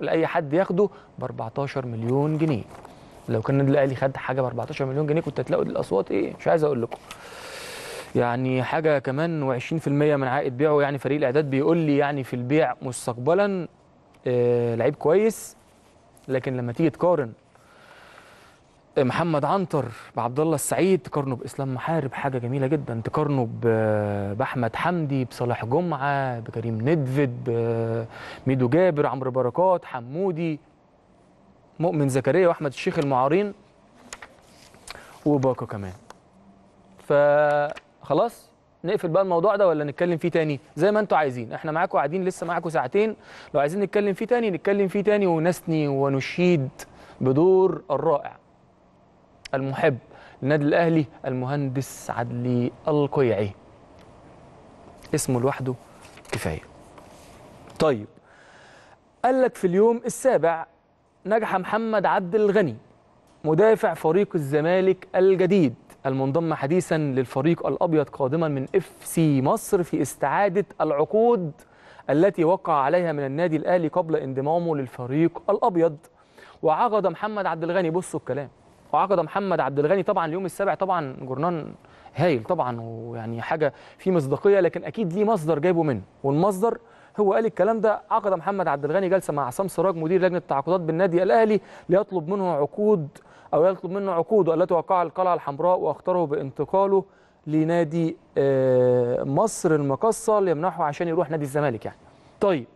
لأي حد ياخده ب 14 مليون جنيه. لو كان النادي الأهلي خد حاجة ب 14 مليون جنيه كنت هتلاقوا الأصوات إيه؟ مش عايز أقول لكم. يعني حاجة كمان و20% من عائد بيعه يعني فريق الإعداد بيقول لي يعني في البيع مستقبلا آه لعيب كويس لكن لما تيجي تقارن محمد عنتر بعبد الله السعيد تقارنه بإسلام محارب حاجة جميلة جدا. تقارنه بأحمد حمدي بصلاح جمعة بكريم ندفد بميدو جابر عمرو بركات حمودي مؤمن زكريا وأحمد الشيخ المعارين وباكا كمان. فخلاص نقفل بقى الموضوع ده ولا نتكلم فيه تاني؟ زي ما أنتوا عايزين. إحنا معاكم قاعدين لسه معاكم ساعتين. لو عايزين نتكلم فيه تاني نتكلم فيه تاني ونثني ونشيد بدور الرائع. المحب. للنادي الأهلي المهندس عدلي القيعي. اسمه لوحده كفاية. طيب قال لك في اليوم السابع نجح محمد عبد الغني مدافع فريق الزمالك الجديد المنضم حديثا للفريق الأبيض قادما من إف سي مصر في استعادة العقود التي وقع عليها من النادي الأهلي قبل انضمامه للفريق الأبيض. وعقد محمد عبد الغني بصوا الكلام وعقد محمد عبد الغني طبعا اليوم السابع طبعا جورنان هايل طبعا ويعني حاجة في مصداقية لكن أكيد ليه مصدر جايبه منه والمصدر هو قال الكلام ده عقد محمد عبد الغني جلسة مع عصام سراج مدير لجنة التعاقدات بالنادي الأهلي ليطلب منه عقود أو يطلب منه عقوده التي وقعها القلعة الحمراء وأختاره بانتقاله لنادي آه، مصر المقصه ليمنحه عشان يروح نادي الزمالك يعني. طيب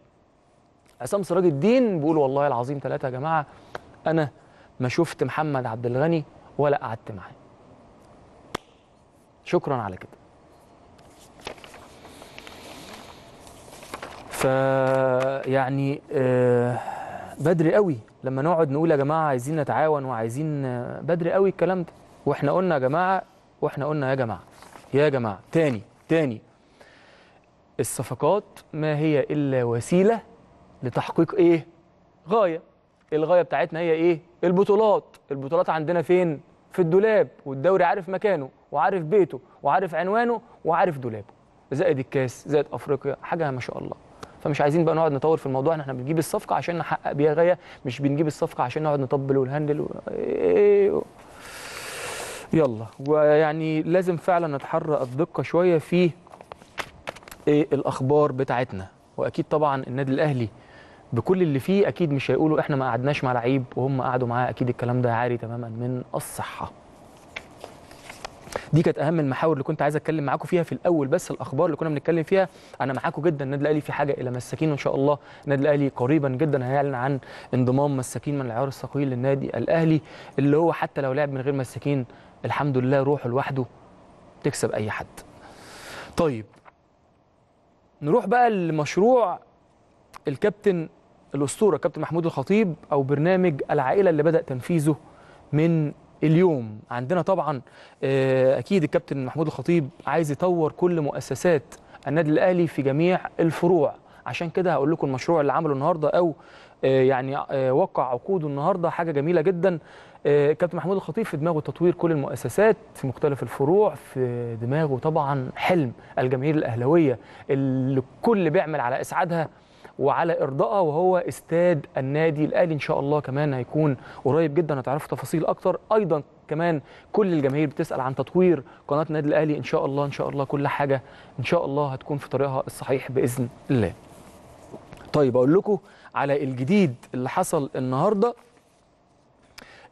عصام سراج الدين بيقول والله العظيم ثلاثة يا جماعة أنا ما شفت محمد عبد الغني ولا قعدت معاه. شكرا على كده. ف يعني آه، بدري قوي لما نقعد نقول يا جماعة عايزين نتعاون وعايزين آه، بدري قوي الكلام ده وإحنا قلنا يا جماعة وإحنا قلنا يا جماعة يا جماعة تاني تاني الصفقات ما هي إلا وسيلة لتحقيق إيه؟ غاية الغاية بتاعتنا هي إيه؟ البطولات البطولات عندنا فين؟ في الدولاب والدوري عارف مكانه وعارف بيته وعارف عنوانه وعارف دولابه زائد الكاس زائد أفريقيا حاجة ما شاء الله فمش عايزين بقى نقعد نطور في الموضوع إحنا بنجيب الصفقة عشان نحقق بيها غاية مش بنجيب الصفقة عشان نقعد نطبل ونهندل و... إيه. يلا ويعني لازم فعلا نتحرى الدقة شوية في إيه الأخبار بتاعتنا وأكيد طبعا النادي الأهلي بكل اللي فيه أكيد مش هيقولوا إحنا ما قعدناش مع لعيب وهم قعدوا معاه أكيد الكلام ده عاري تماما من الصحة. دي كانت أهم المحاور اللي كنت عايز أتكلم معاكم فيها في الأول بس الأخبار اللي كنا بنتكلم فيها أنا معاكم جدا. النادي الأهلي في حاجة إلى مساكين وان شاء الله. النادي الأهلي قريبا جدا هيعلن عن انضمام مساكين من العيار الثقيل للنادي الأهلي اللي هو حتى لو لعب من غير مساكين الحمد لله روحه لوحده تكسب أي حد. طيب نروح بقى لمشروع الكابتن الأسطورة كابتن محمود الخطيب أو برنامج العائلة اللي بدأ تنفيذه من اليوم. عندنا طبعا آه، أكيد الكابتن محمود الخطيب عايز يطور كل مؤسسات النادي الأهلي في جميع الفروع. عشان كده هقول لكم المشروع اللي عمله النهارده أو آه، يعني آه، وقع عقوده النهارده حاجة جميلة جدا. كابتن محمود الخطيب في دماغه تطوير كل المؤسسات في مختلف الفروع في دماغه طبعا حلم الجماهير الأهلاوية اللي الكل بيعمل على إسعادها. وعلى ارضائها وهو استاد النادي. الأهلي إن شاء الله كمان هيكون قريب جدا هتعرفوا تفاصيل أكتر. أيضا كمان كل الجماهير بتسأل عن تطوير قناة النادي الأهلي. إن شاء الله إن شاء الله كل حاجة إن شاء الله هتكون في طريقها الصحيح بإذن الله. طيب أقول لكم على الجديد اللي حصل النهارده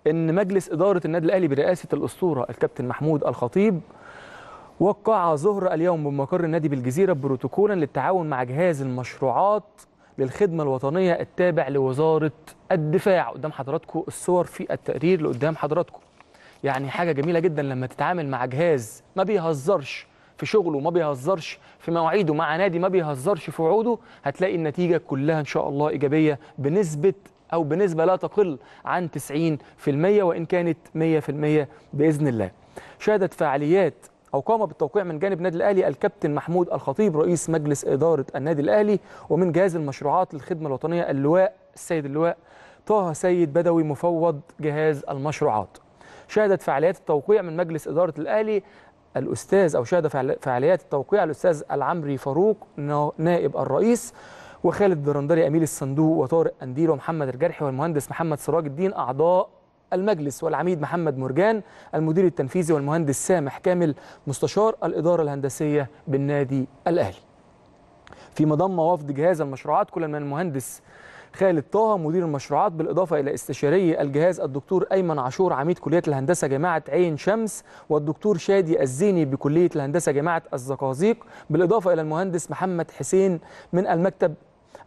إن مجلس إدارة النادي الأهلي برئاسة الأسطورة الكابتن محمود الخطيب وقع ظهر اليوم بمقر النادي بالجزيرة بروتوكولا للتعاون مع جهاز المشروعات للخدمة الوطنية التابع لوزارة الدفاع قدام حضراتكم الصور في التقرير اللي قدام حضراتكم يعني حاجة جميلة جدا لما تتعامل مع جهاز ما بيهزرش في شغله ما بيهزرش في مواعيده مع نادي ما بيهزرش في وعوده هتلاقي النتيجة كلها إن شاء الله إيجابية بنسبة أو بنسبة لا تقل عن 90% وإن كانت 100% بإذن الله. شهدت فعاليات أو قام بالتوقيع من جانب النادي الأهلي الكابتن محمود الخطيب رئيس مجلس إدارة النادي الأهلي ومن جهاز المشروعات للخدمة الوطنية اللواء السيد اللواء طه سيد بدوي مفوض جهاز المشروعات. شهدت فعاليات التوقيع من مجلس إدارة الأهلي الأستاذ أو شهد فعاليات التوقيع الأستاذ العمري فاروق نائب الرئيس وخالد الدرندري اميل الصندوق وطارق انديل ومحمد الجرحي والمهندس محمد سراج الدين أعضاء المجلس والعميد محمد مرجان المدير التنفيذي والمهندس سامح كامل مستشار الإدارة الهندسية بالنادي الأهلي. في مضم وفد جهاز المشروعات كل من المهندس خالد طه مدير المشروعات بالإضافة إلى استشاري الجهاز الدكتور أيمن عاشور عميد كلية الهندسة جامعة عين شمس والدكتور شادي الزيني بكلية الهندسة جامعة الزقازيق بالإضافة إلى المهندس محمد حسين من المكتب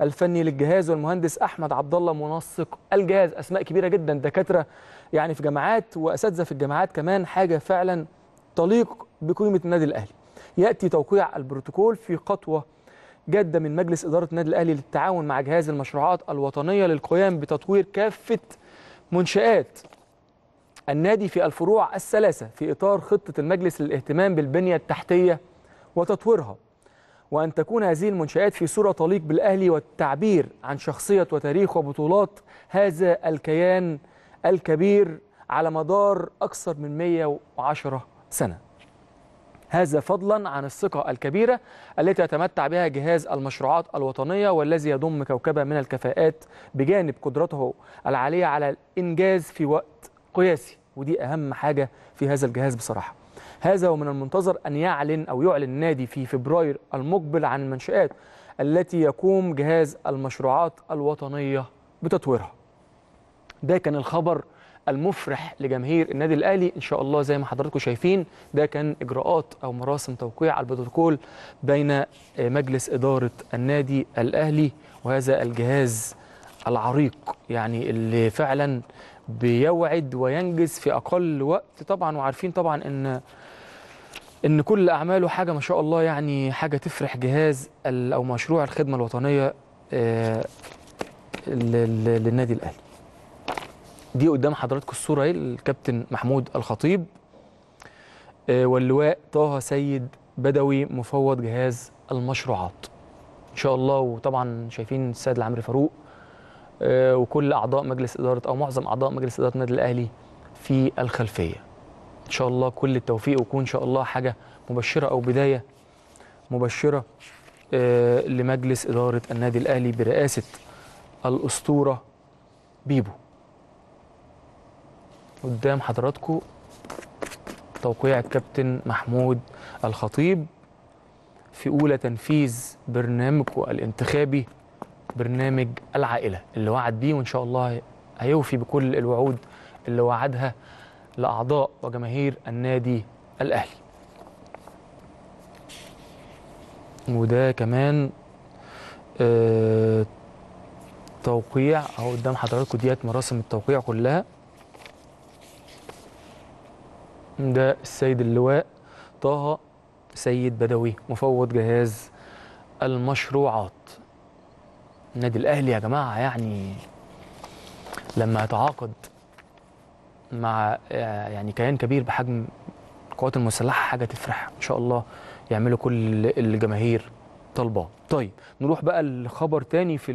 الفني للجهاز والمهندس أحمد عبد الله منسق الجهاز. أسماء كبيرة جدا دكاترة يعني في جامعات وأساتذة في الجامعات كمان حاجة فعلا تليق بقيمة النادي الأهلي. يأتي توقيع البروتوكول في خطوة جادة من مجلس إدارة النادي الأهلي للتعاون مع جهاز المشروعات الوطنية للقيام بتطوير كافة منشآت النادي في الفروع الثلاثة في إطار خطة المجلس للاهتمام بالبنية التحتية وتطويرها. وأن تكون هذه المنشآت في صورة تليق بالأهلي والتعبير عن شخصية وتاريخ وبطولات هذا الكيان الكبير على مدار أكثر من 110 سنة. هذا فضلا عن الثقة الكبيرة التي يتمتع بها جهاز المشروعات الوطنية والذي يضم كوكبة من الكفاءات بجانب قدرته العالية على الإنجاز في وقت قياسي. ودي أهم حاجة في هذا الجهاز بصراحة. هذا ومن المنتظر أن يعلن أو يعلن النادي في فبراير المقبل عن المنشآت التي يقوم جهاز المشروعات الوطنية بتطويرها. ده كان الخبر المفرح لجماهير النادي الأهلي. إن شاء الله زي ما حضراتكم شايفين ده كان إجراءات أو مراسم توقيع البروتوكول بين مجلس إدارة النادي الأهلي وهذا الجهاز العريق يعني اللي فعلا بيوعد وينجز في أقل وقت. طبعا وعارفين طبعا إن إن كل أعماله حاجة ما شاء الله يعني حاجة تفرح جهاز أو مشروع الخدمة الوطنية للنادي الأهلي. دي قدام حضراتكم الصورة أهي الكابتن محمود الخطيب واللواء طه سيد بدوي مفوض جهاز المشروعات. إن شاء الله وطبعا شايفين السيد العمري فاروق وكل أعضاء مجلس إدارة أو معظم أعضاء مجلس إدارة النادي الأهلي في الخلفية. إن شاء الله كل التوفيق ويكون إن شاء الله حاجة مبشرة أو بداية مبشرة لمجلس إدارة النادي الأهلي برئاسة الأسطورة بيبو. قدام حضراتكم توقيع الكابتن محمود الخطيب في أولى تنفيذ برنامجه الانتخابي برنامج العائلة اللي وعد بيه وإن شاء الله هيوفي بكل الوعود اللي وعدها لأعضاء وجماهير النادي الأهلي. وده كمان آه توقيع أهو قدام حضراتكم ديت مراسم التوقيع كلها. ده السيد اللواء طه سيد بدوي مفوض جهاز المشروعات. النادي الأهلي يا جماعة يعني لما يتعاقد مع يعني كيان كبير بحجم القوات المسلحة حاجة تفرح إن شاء الله يعملوا كل الجماهير طالباه. طيب نروح بقى لخبر تاني في